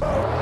Bye.